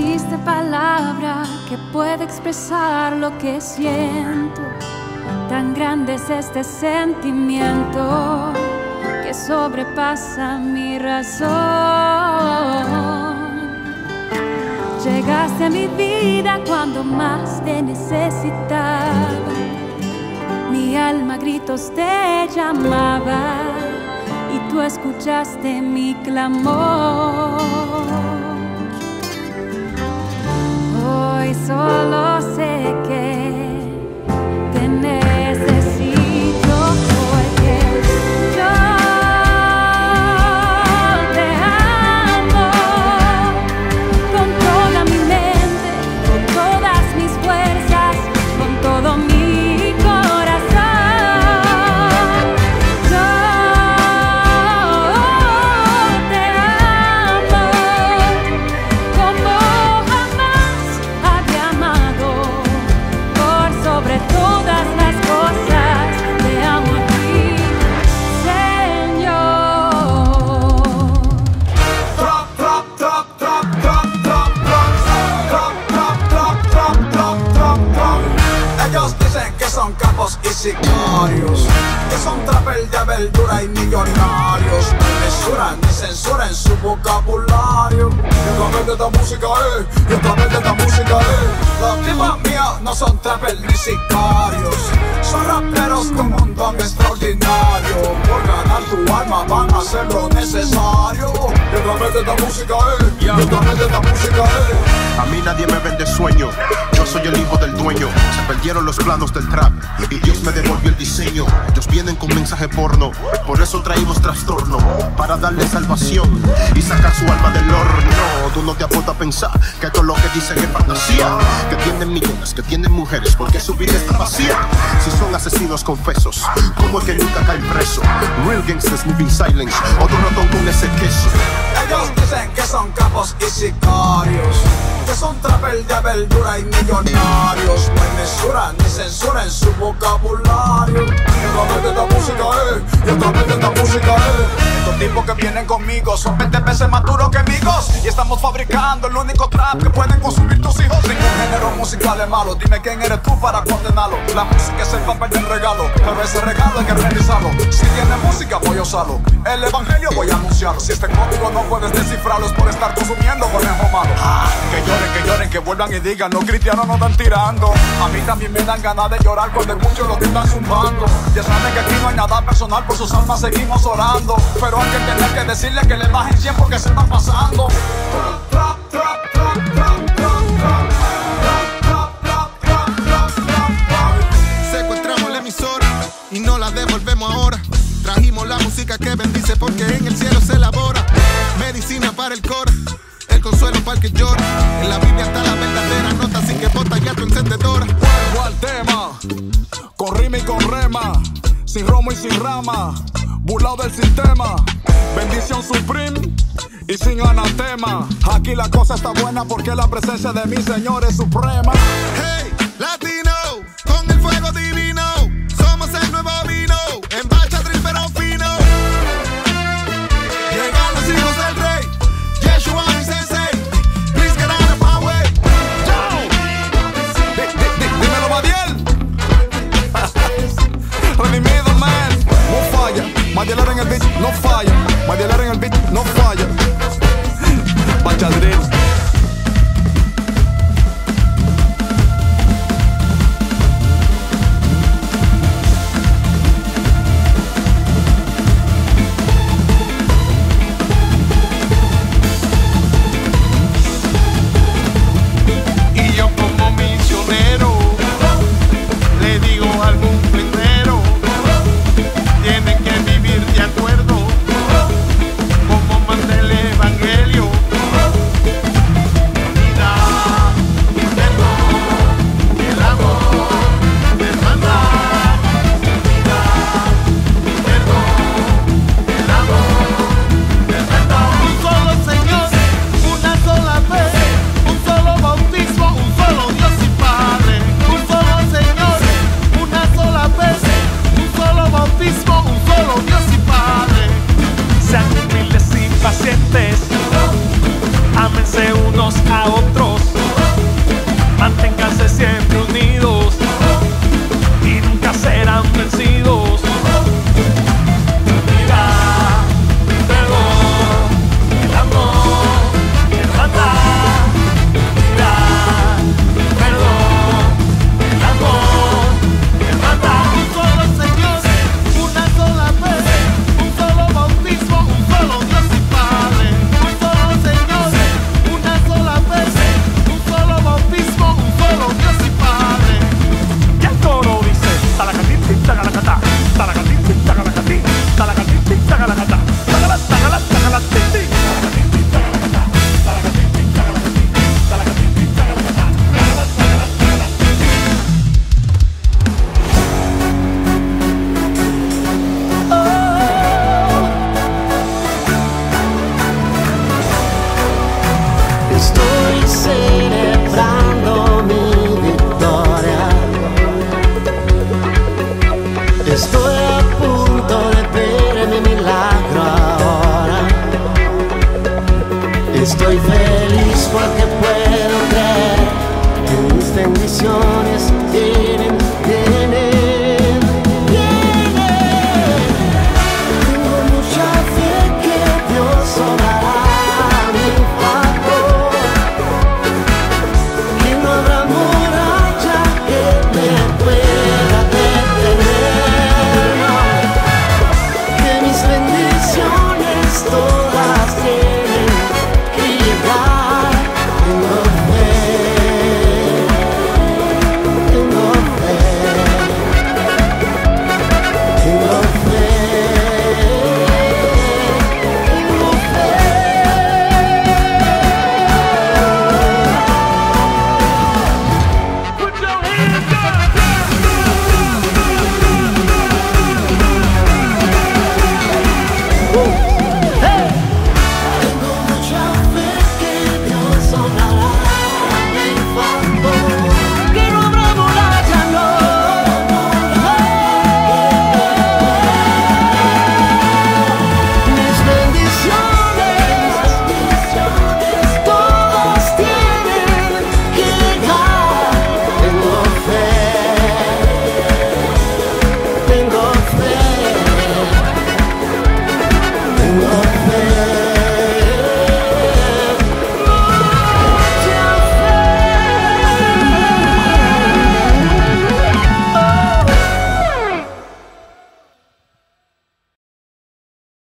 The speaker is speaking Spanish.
de palabra que pueda expresar lo que siento. Tan grande es este sentimiento que sobrepasa mi razón. Llegaste a mi vida cuando más te necesitaba. Mi alma gritos te llamaba y tú escuchaste mi clamor. Y sicarios, que son trapel de verdura y millonarios. No hay mesura ni censura en su vocabulario. Y otra vez de esta música, eh, y otra vez de esta música, eh. Los tipas mías no son trapel ni sicarios, son raperos con un don extraordinario. Por ganar tu alma van a hacer lo necesario. Y otra vez de esta música, eh, y otra vez de esta música, eh. A mí nadie me vende sueño. Yo soy el hijo del dueño. Se perdieron los planos del trap y Dios me devolvió el diseño. Ellos vienen con mensaje porno, por eso traímos trastorno para darle salvación y sacar su alma del horno. Tú no te apuntas a pensar que todo lo que dicen es fantasía. Que tienen millones, que tienen mujeres, porque su vida está vacía. Si asesinos confesos, ¿cómo es que nunca caen preso? Real gangsters living silence, otro ratón con ese queso. Ellos dicen que son capos y sicarios, que son trapel de verdura y millonarios. No hay mesura ni censura en su vocabulario. Y otra vez de esta música, eh, y otra vez de esta música, eh. Tipos que vienen conmigo son 20 veces más duros que amigos. Y estamos fabricando el único trap que pueden consumir tus hijos. Ningún género musical es malo, dime quién eres tú para condenarlo. La música es el papel del regalo, pero ese regalo hay que realizarlo. Si tiene música, voy a usarlo. El evangelio voy a anunciarlo. Si este código no puedes descifrarlo, es por estar consumiendo conejo malo. Ah, que lloren, que lloren, que vuelvan y digan, los cristianos no están tirando. A mí también me dan ganas de llorar cuando escucho lo que están zumbando. Ya saben que aquí no hay nada personal, por sus almas seguimos orando. Pero que tener que decirle que le bajen 100 porque se están pasando. Secuestramos la emisora y no la devolvemos ahora. Trajimos la música que bendice porque en el cielo se elabora. Medicina para el cora, el consuelo para el que llora. En la Biblia está la verdadera nota, así que bota ya tu encendedora. Vuelvo al tema, con rima y con rema, sin romo y sin rama, burlado del sistema, bendición supreme y sin anatema. Aquí la cosa está buena porque la presencia de mi Señor es suprema. Hey, latino, con el fuego divino,